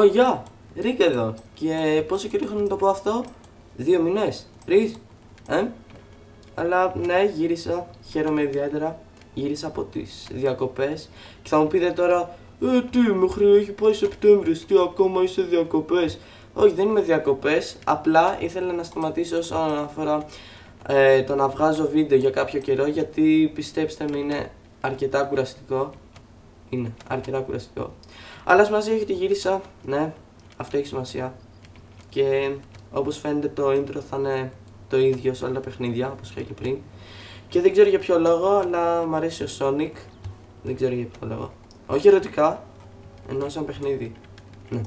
Ω, γεια! Ρίκ εδώ. Και πόσο καιρό είχα να το πω αυτό, Δύο μήνες, τρει, ε; Αλλά ναι, γύρισα. Χαίρομαι ιδιαίτερα. Γύρισα από τις διακοπές. Και θα μου πείτε τώρα, Ε, τι, μέχρι έχει πάει Σεπτέμβριο, τι ακόμα είσαι διακοπές. Όχι, δεν είμαι διακοπές. Απλά ήθελα να σταματήσω όσον αφορά ε, το να βγάζω βίντεο για κάποιο καιρό. Γιατί πιστέψτε με, είναι αρκετά κουραστικό. Είναι αρκετά κουραστικό. Αλλά σημασία έχει ότι γύρισα. Ναι, αυτό έχει σημασία. Και όπως φαίνεται το intro θα είναι το ίδιο σε όλα τα παιχνίδια όπως είχα και πριν. Και δεν ξέρω για ποιο λόγο, αλλά μου αρέσει ο Sonic. Δεν ξέρω για ποιο λόγο. Όχι ερωτικά, ενώ σαν παιχνίδι. Ναι.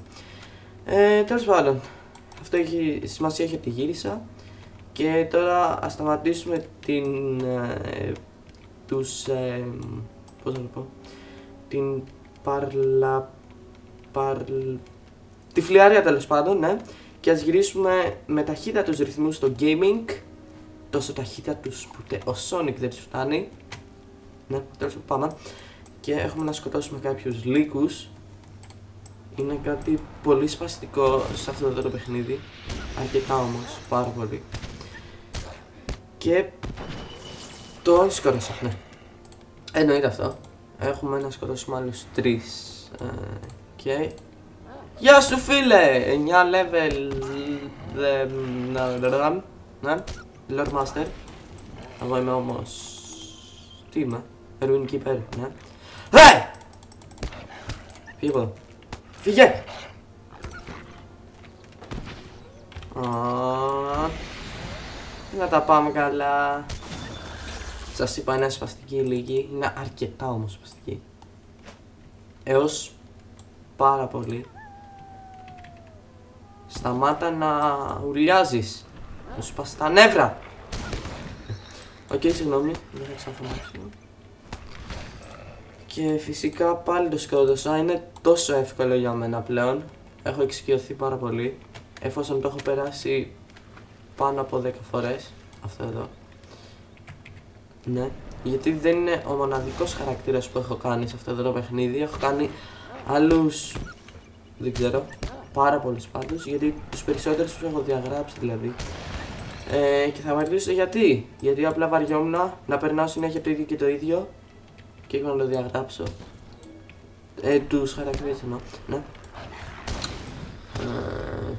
Ε, τέλος πάντων, αυτό έχει σημασία έχει ότι γύρισα. Και τώρα ας σταματήσουμε την... Ε, τους... Ε, πώς να το πω... Την παρλα... Παρλ... Τη φλιάρια τέλος πάντων, ναι. Και ας γυρίσουμε με ταχύτητα τους ρυθμούς στο gaming. Τόσο ταχύτητα τους που ο Sonic δεν τους φτάνει. Ναι, τέλος πάμε. Και έχουμε να σκοτώσουμε κάποιους λύκους. Είναι κάτι πολύ σπαστικό σε αυτό το παιχνίδι. Αρκετά όμως, πάρα πολύ. Και το σκότωσα, ναι. Εννοείται αυτό. Έχουμε να σκοτώσουμε άλλους τρεις. Και ε, Γεια σου φίλε! 9 level... Ναι, Lord Master. Εγώ είμαι όμως... Τι είμαι; Erwin Keeper, ναι. Ρε! Φύγε εδώ. Φύγε! Να τα πάμε καλά. Σας είπα είναι σπαστική λίγη. Είναι αρκετά όμως σπαστική. Έως πάρα πολύ. Σταμάτα να ουρλιάζεις. Μου σου τα νεύρα. OK, okay, συγγνώμη, δεν θα ξαναφωνάξω. Και φυσικά πάλι το σκότωσα, είναι τόσο εύκολο για μένα πλέον. Έχω εξοικειωθεί πάρα πολύ, εφόσον το έχω περάσει πάνω από 10 φορές, αυτό εδώ. Ναι, γιατί δεν είναι ο μοναδικός χαρακτήρας που έχω κάνει σε αυτό εδώ το παιχνίδι, έχω κάνει άλλους, δεν ξέρω, πάρα πολλούς πάντως, γιατί τους περισσότερους τους έχω διαγράψει δηλαδή. Ε, και θα με ρωτήσετε γιατί. Γιατί απλά βαριόμουν να περνάω συνέχεια το ίδιο και το ίδιο και έχω να το διαγράψω. Ε, τους χαρακτήρες εννοώ. Ναι. Ε,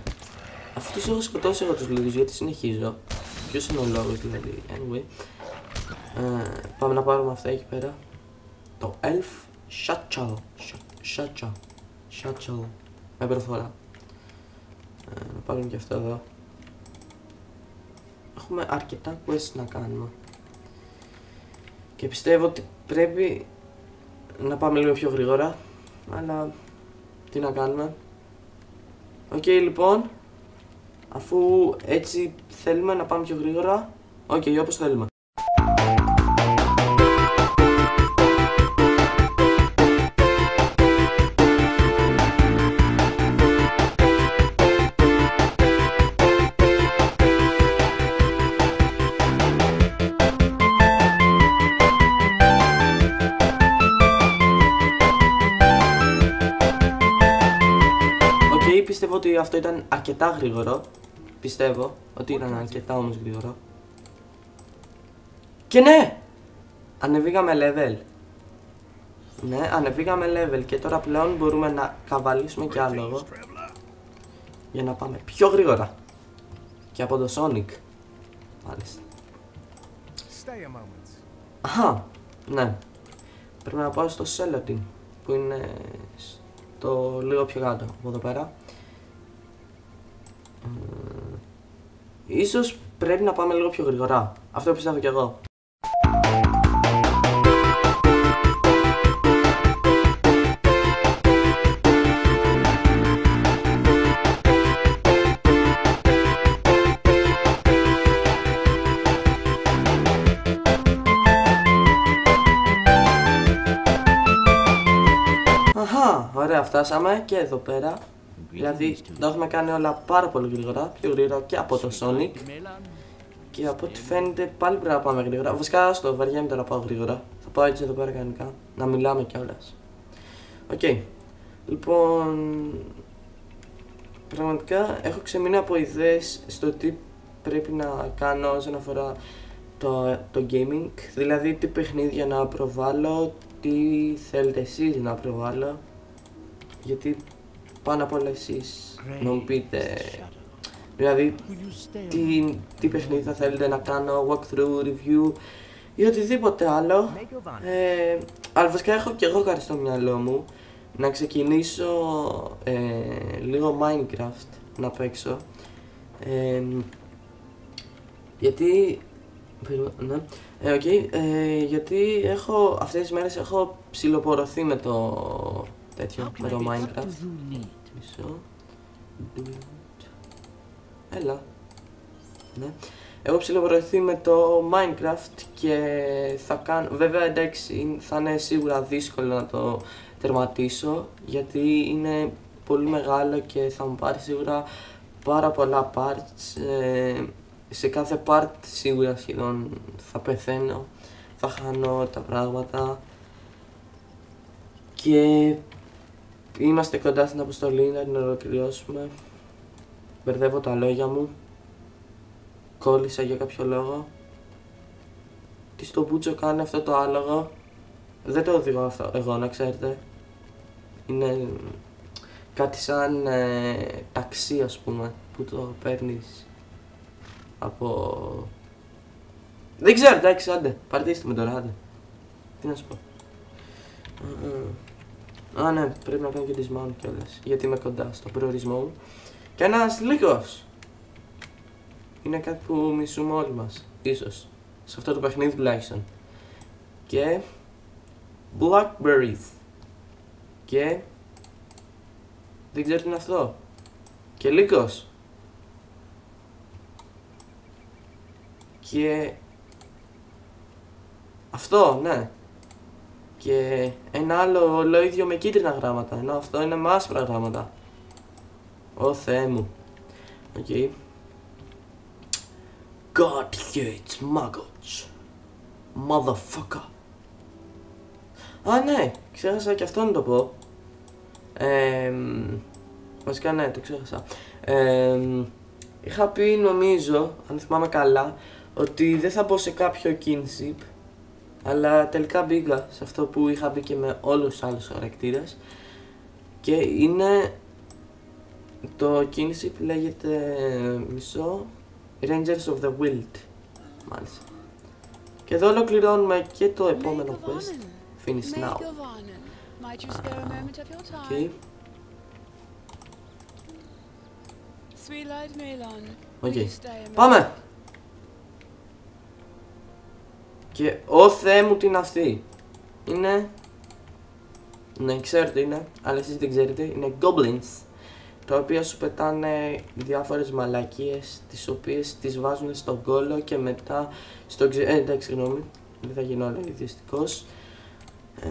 Αυτούς έχω σκοτώσει εγώ τους λίγου γιατί συνεχίζω. Ποιος είναι ο λόγος δηλαδή. Anyway. Ε, πάμε να πάρουμε αυτά εκεί πέρα. Το Elf Shachal. Shachal. Shachal. Με προφορά. Ε, να πάρουμε και αυτό εδώ. Έχουμε αρκετά quests να κάνουμε. Και πιστεύω ότι πρέπει να πάμε λίγο πιο γρήγορα. Αλλά τι να κάνουμε. Οκ λοιπόν. Αφού έτσι θέλουμε να πάμε πιο γρήγορα. OK, okay, όπως θέλουμε. Ότι αυτό ήταν αρκετά γρήγορο. Πιστεύω ότι ήταν αρκετά όμως γρήγορο. Και ναι! Ανεβήκαμε level. Ναι, ανεβήκαμε level και τώρα πλέον μπορούμε να καβαλήσουμε κι άλλο για να πάμε πιο γρήγορα. Και από το Sonic. Μάλιστα. Αχα, ναι. Πρέπει να πάω στο Celotin που είναι στο λίγο πιο κάτω από εδώ πέρα. Ίσως πρέπει να πάμε λίγο πιο γρήγορα. Αυτό πιστεύω κι εγώ. Αχα, ωραία φτάσαμε και εδώ πέρα Δηλαδή τα έχουμε κάνει όλα πάρα πολύ γρήγορα, πιο γρήγορα και από το Sonic. Και από ό,τι φαίνεται πάλι πρέπει να πάμε γρήγορα. Βασικά στο βαριέμαι τώρα να πάω γρήγορα. Θα πάω έτσι εδώ πέρα κανονικά. Να μιλάμε κιόλας. OK. Okay. Λοιπόν. πραγματικά έχω ξεμείνει από ιδέες στο τι πρέπει να κάνω όσον αφορά το, το gaming. Δηλαδή τι παιχνίδια να προβάλλω, τι θέλετε εσείς να προβάλλω. Γιατί πάνω απ' όλα εσείς να μου πείτε Δηλαδή, τι, τι παιχνίδι θα θέλετε να κάνω, walkthrough, review ή οτιδήποτε άλλο. Ε, αλλά βασικά έχω και εγώ κάτι στο μυαλό μου να ξεκινήσω ε, λίγο Minecraft να παίξω. Ε, γιατί... Ναι. Ε, okay, ε, γιατί έχω, αυτές τις μέρες έχω ψιλοπορωθεί με το τέτοιο, με το Minecraft. Μισό. Έλα. Ναι. Έχω ψιλοβρωθεί με το Minecraft και θα κάνω... Βέβαια εντάξει θα είναι σίγουρα δύσκολο να το τερματίσω γιατί είναι πολύ μεγάλο και θα μου πάρει σίγουρα πάρα πολλά parts. Ε, σε κάθε part σίγουρα σχεδόν θα πεθαίνω, θα χάνω τα πράγματα και είμαστε κοντά στην αποστολή να την ολοκληρώσουμε. Μπερδεύω τα λόγια μου. Κόλλησα για κάποιο λόγο. Τι στο μπούτσο κάνει αυτό το άλογο. Δεν το οδηγώ αυτό εγώ να ξέρετε. Είναι κάτι σαν ε, ταξί ας πούμε που το παίρνεις από... Δεν ξέρω, εντάξει, άντε, παρτίστε με τώρα, άντε. Τι να σου πω. Α, ναι, πρέπει να κάνω και dismount κιόλας, γιατί είμαι κοντά στο προορισμό μου. Και ένας λίγος. Είναι κάτι που μισούμε όλοι μας, ίσως. Σε αυτό το παιχνίδι τουλάχιστον. Και... Blackberries. Και... Δεν ξέρω τι είναι αυτό. Και λίγος. Και... Αυτό, ναι. Και ένα άλλο ολόιδιο με κίτρινα γράμματα, ενώ αυτό είναι με άσπρα γράμματα. Ω Θεέ μου. OK. Okay. God hates maggots. Motherfucker. Α, ναι, ξέχασα και αυτό να το πω. Ε, βασικά ναι, το ξέχασα. Ε, είχα πει νομίζω, αν θυμάμαι καλά, ότι δεν θα μπω σε κάποιο kinship, αλλά τελικά μπήκα σε αυτό που είχα μπει και με όλους τους άλλους χαρακτήρες. Και είναι το kinship λέγεται μισό Rangers of the Wild μάλιστα. Και εδώ ολοκληρώνουμε και το επόμενο quest. Finish now. okay. Okay. Πάμε! Και ο Θεέ μου τι είναι αυτή. Είναι... Ναι, ξέρετε είναι, αλλά εσείς δεν ξέρετε. Είναι goblins. Τα οποία σου πετάνε διάφορες μαλακίες, τις οποίες τις βάζουν στον κόλο και μετά στο ξε... Ε, εντάξει, συγγνώμη. Δεν θα γίνω άλλο δυστυχώς. Ε...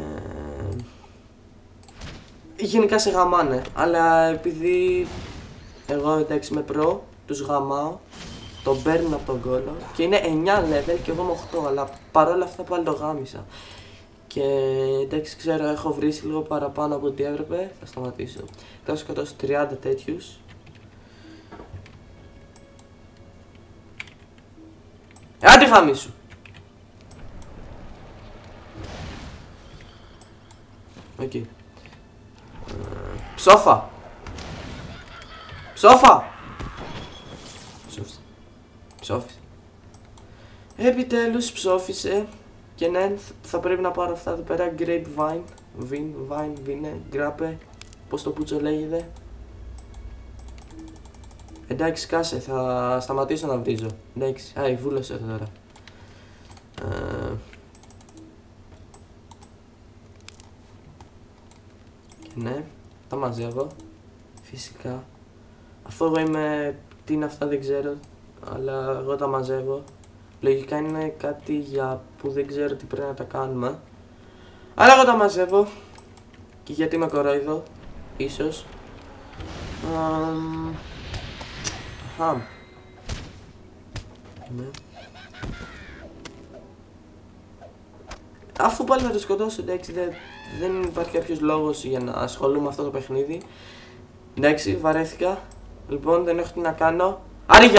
Γενικά σε γαμάνε, αλλά επειδή εγώ εντάξει με προ, τους γαμάω τον παίρνω από τον κόλλο και είναι 9 level και εγώ είμαι 8, αλλά παρόλα αυτά πάλι το γάμισα. Και εντάξει, ξέρω, έχω βρίσει λίγο παραπάνω από ό,τι έπρεπε. Θα σταματήσω. Θα σκοτώσω 30 τέτοιους. Άντε χάμισου! OK. Okay. Ψόφα! Ψόφα! Ψόφισε. Επιτέλους ψόφισε και ναι, θα πρέπει να πάρω αυτά εδώ πέρα grapevine, vine, vine, vine, γκράπε, πώς το πούτσο λέγεται. Εντάξει κάσε, θα σταματήσω να βρίζω. Εντάξει, α, η βούλωσε τώρα. Ε... Και ναι, τα μαζεύω. Φυσικά. Αφού εγώ είμαι, τι είναι αυτά δεν ξέρω, αλλά εγώ τα μαζεύω. Λογικά είναι κάτι για που δεν ξέρω τι πρέπει να τα κάνουμε. Αλλά εγώ τα μαζεύω. Και γιατί με κορόιδο, ίσως. Um, Ναι. Αφού πάλι θα το σκοτώσω, εντάξει, δεν, δεν υπάρχει κάποιος λόγος για να ασχολούμαι με αυτό το παιχνίδι. Εντάξει, βαρέθηκα. Λοιπόν, δεν έχω τι να κάνω. Άρη,